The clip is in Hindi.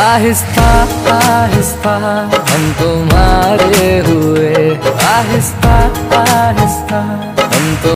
आहिस्ता आहिस्ता हम तो तुम्हारे हुए। आहिस्ता आहिस्ता हम तो